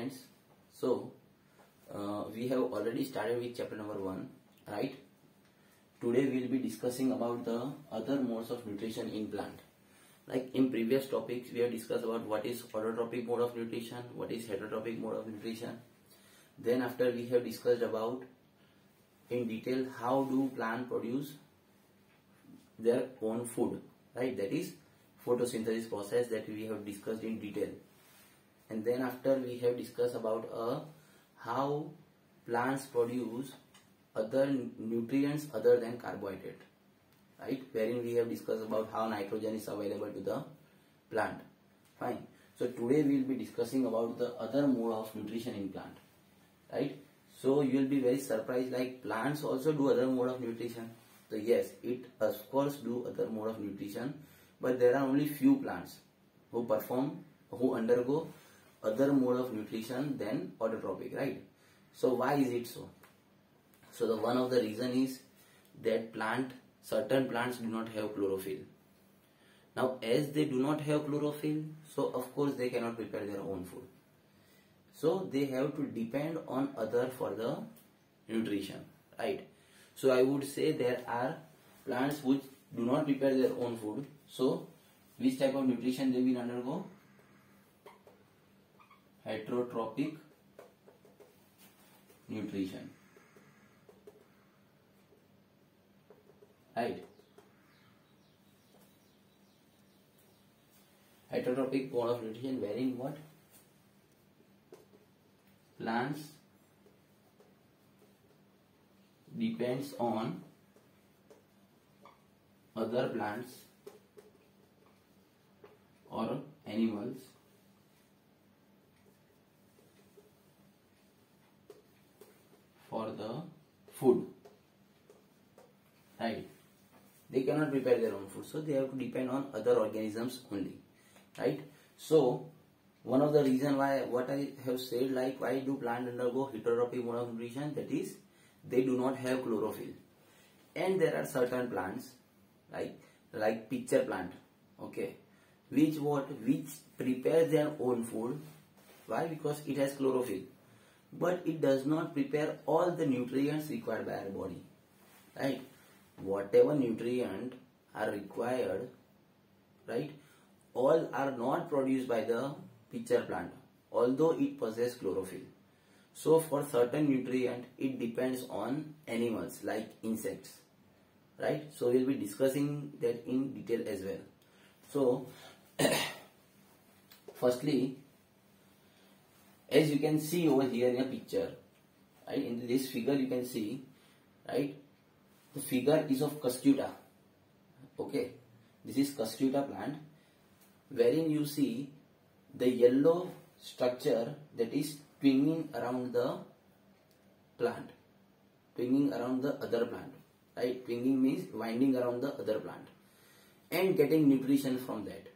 students so uh, we have already started with chapter number 1 right? Today we will be discussing about the other modes of nutrition in plant. Like in previous topics we have discussed about what is autotrophic mode of nutrition what is heterotrophic mode of nutrition. Then after we have discussed about in detail how do plant produce their own food right? That is photosynthesis process that we have discussed in detail and then after we have discussed about uh, how plants produce other nutrients other than carbohydrate right? Wherein we have discussed about how nitrogen is available to the plant. Fine. So today we will be discussing about the other mode of nutrition in plant right? So you will be very surprised like plants also do other mode of nutrition. So yes it of course do other mode of nutrition but there are only few plants who perform who undergo other mode of nutrition than autotrophic, right? So why is it so? So the one of the reason is that plant, certain plants do not have chlorophyll. Now as they do not have chlorophyll, so of course they cannot prepare their own food. So they have to depend on other for the nutrition, right? So I would say there are plants which do not prepare their own food. So which type of nutrition they will undergo? Heterotrophic nutrition. Right? Heterotrophic mode of nutrition wherein what? Plants depends on other plants or animals for the food. Right. They cannot prepare their own food so they have to depend on other organisms only. Right. So one of the reason why what i have said like why do plant undergo heterotrophic mode of that is they do not have chlorophyll. And there are certain plants like like pitcher plant okay which what which prepare their own food. Why? Because it has chlorophyll but it does not prepare all the nutrients required by our body. Right? Whatever nutrient are required right all are not produced by the pitcher plant although it possesses chlorophyll. So for certain nutrient it depends on animals like insects. Right? So we'll be discussing that in detail as well. So firstly as you can see over here in a picture right in this figure you can see right the figure is of cuscuta okay? This is cuscuta plant wherein you see the yellow structure that is twinging around the plant. Twinging around the other plant right? Twinging means winding around the other plant and getting nutrition from that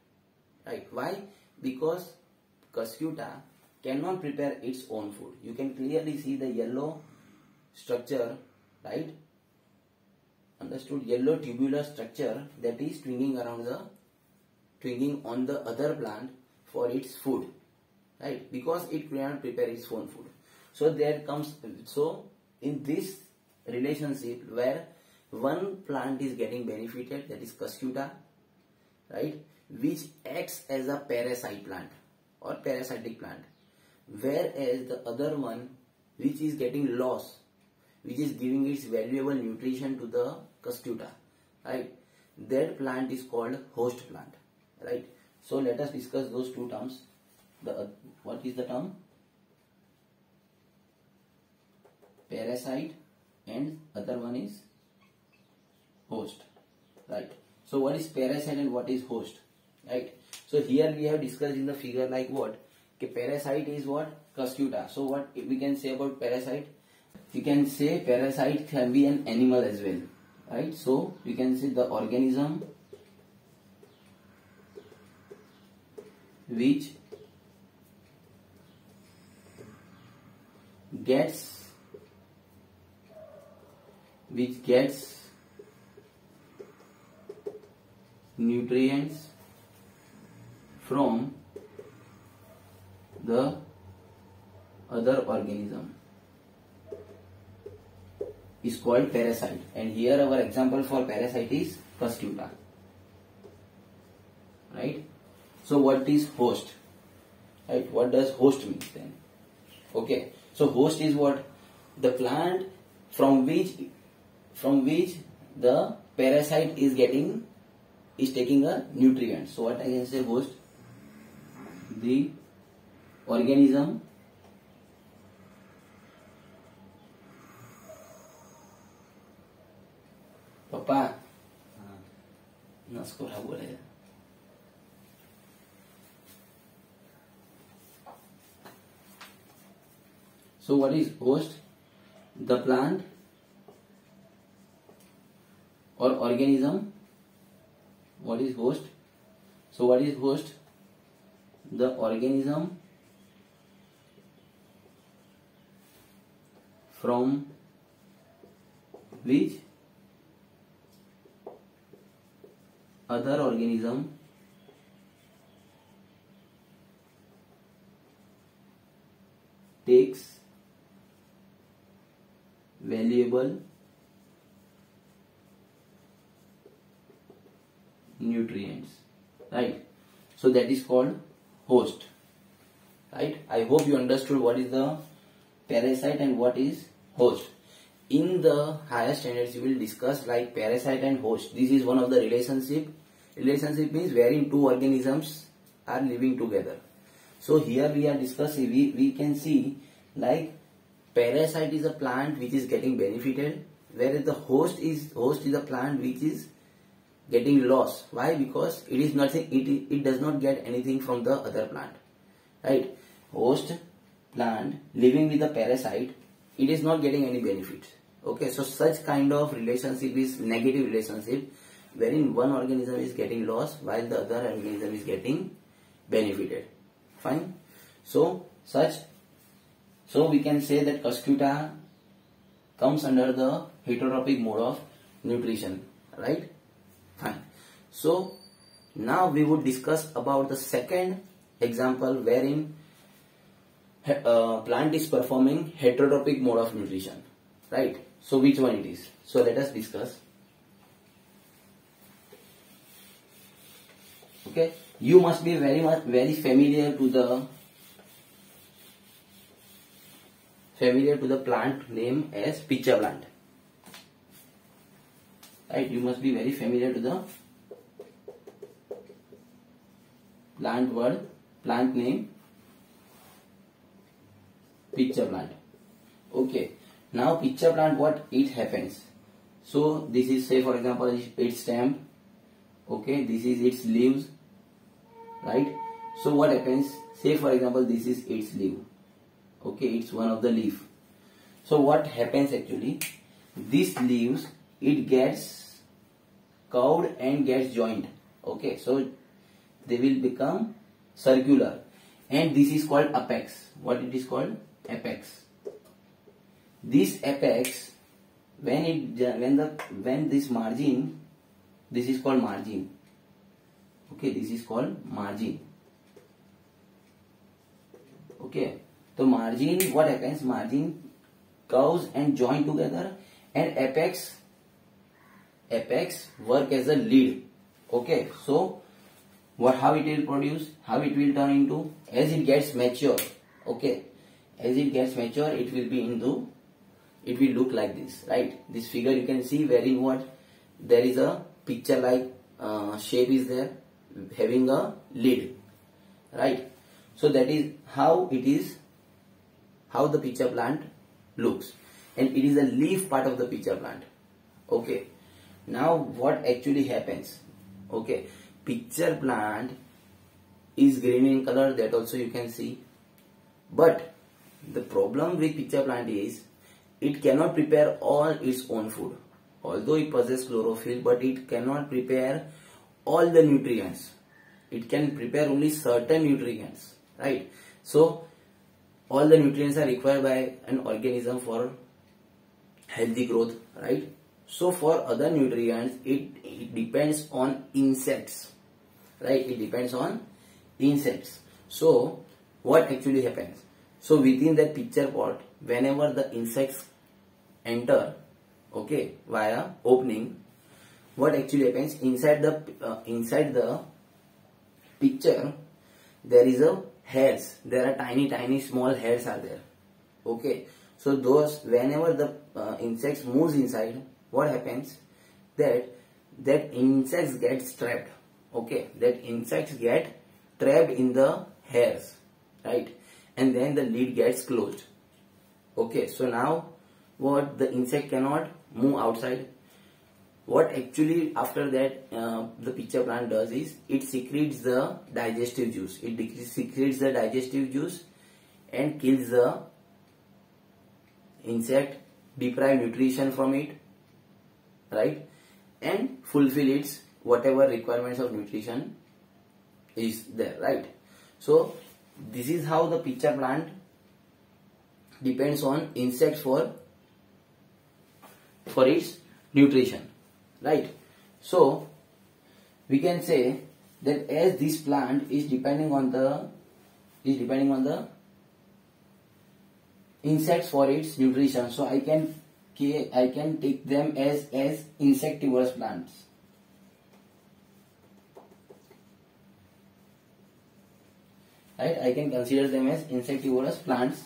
right? Why? Because cuscuta cannot prepare its own food. You can clearly see the yellow structure, right? Understood? Yellow tubular structure that is twinging around the, twinging on the other plant for its food, right? Because it cannot prepare its own food. So there comes, so in this relationship where one plant is getting benefited, that is Cuscuta, right? Which acts as a parasite plant or parasitic plant whereas the other one which is getting loss which is giving its valuable nutrition to the cuscuta right? That plant is called host plant right? So let us discuss those two terms. The what is the term? Parasite and other one is host right? So what is parasite and what is host right? So here we have discussed in the figure like what Okay, parasite is what? Cuscuta. So what we can say about parasite? You can say parasite can be an animal as well. Right? So we can say the organism which gets which gets nutrients from the other organism is called parasite and here our example for parasite is Cuscuta. Right? So what is host? Right? What does host mean then? Okay. So host is what? The plant from which from which the parasite is getting is taking a nutrient. So what I can say host? The organism, पप्पा नस्कोरा बोले। So what is host the plant or organism what is host so what is host the organism from which other organism takes valuable nutrients right? So that is called host right? I hope you understood what is the parasite and what is host. In the higher standards you will discuss like parasite and host. This is one of the relationship. Relationship means wherein two organisms are living together. So here we are discussing we, we can see like parasite is a plant which is getting benefited whereas the host is host is a plant which is getting lost. Why? Because it is nothing it, it does not get anything from the other plant. Right? Host plant living with a parasite it is not getting any benefits okay so such kind of relationship is negative relationship wherein one organism is getting lost while the other organism is getting benefited. Fine? So such so we can say that Cuscuta comes under the heterotrophic mode of nutrition right? Fine. So now we would discuss about the second example wherein uh, plant is performing heterotrophic mode of nutrition right? So which one it is? So let us discuss. Okay? You must be very much very familiar to the familiar to the plant name as pitcher plant. Right? You must be very familiar to the plant word plant name pitcher plant. Okay. Now pitcher plant what? It happens. So this is say for example its stem? Okay. This is its leaves. Right? So what happens? Say for example this is its leaf. Okay. It's one of the leaf. So what happens actually? These leaves it gets curved and gets joined. Okay. So they will become circular. And this is called apex. What it is called apex. This apex when it when the when this margin this is called margin. Okay this is called margin. Okay so margin what happens? Margin curves and join together and apex apex work as a lead. Okay so what how it will produce? How it will turn into? As it gets mature. Okay as it gets mature it will be into it will look like this right? This figure you can see wherein what? There is a picture like uh, shape is there having a lid right? So that is how it is how the pitcher plant looks. And it is a leaf part of the pitcher plant. Okay. Now what actually happens? Okay. Pitcher plant is green in color that also you can see. But the problem with pitcher plant is it cannot prepare all its own food. Although it possesses chlorophyll but it cannot prepare all the nutrients. It can prepare only certain nutrients right? So all the nutrients are required by an organism for healthy growth right? So for other nutrients it, it depends on insects right? It depends on insects. So what actually happens so within that picture pot whenever the insects enter okay via opening what actually happens? Inside the uh, inside the picture there is a hairs. There are tiny tiny small hairs are there. Okay. So those whenever the uh, insects moves inside what happens? That that insects get trapped okay. That insects get trapped in the hairs. Right and then the lid gets closed. Okay so now what the insect cannot move outside. What actually after that uh, the pitcher plant does is it secretes the digestive juice. It secretes the digestive juice and kills the insect deprive nutrition from it right? And fulfill its whatever requirements of nutrition is there right? So this is how the pitcher plant depends on insects for for its nutrition right? So we can say that as this plant is depending on the is depending on the insects for its nutrition so i can i can take them as as insectivorous plants right? I can consider them as insectivorous plants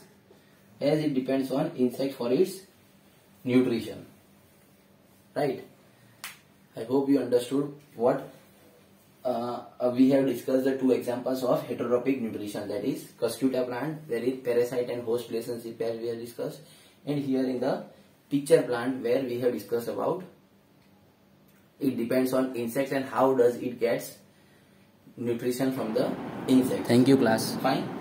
as it depends on insect for its nutrition right? I hope you understood what uh, we have discussed the two examples of heterotrophic nutrition that is Cuscuta plant there is parasite and host relationship as we have discussed and here in the pitcher plant where we have discussed about it depends on insects and how does it gets nutrition from the insect. Thank you class. Fine.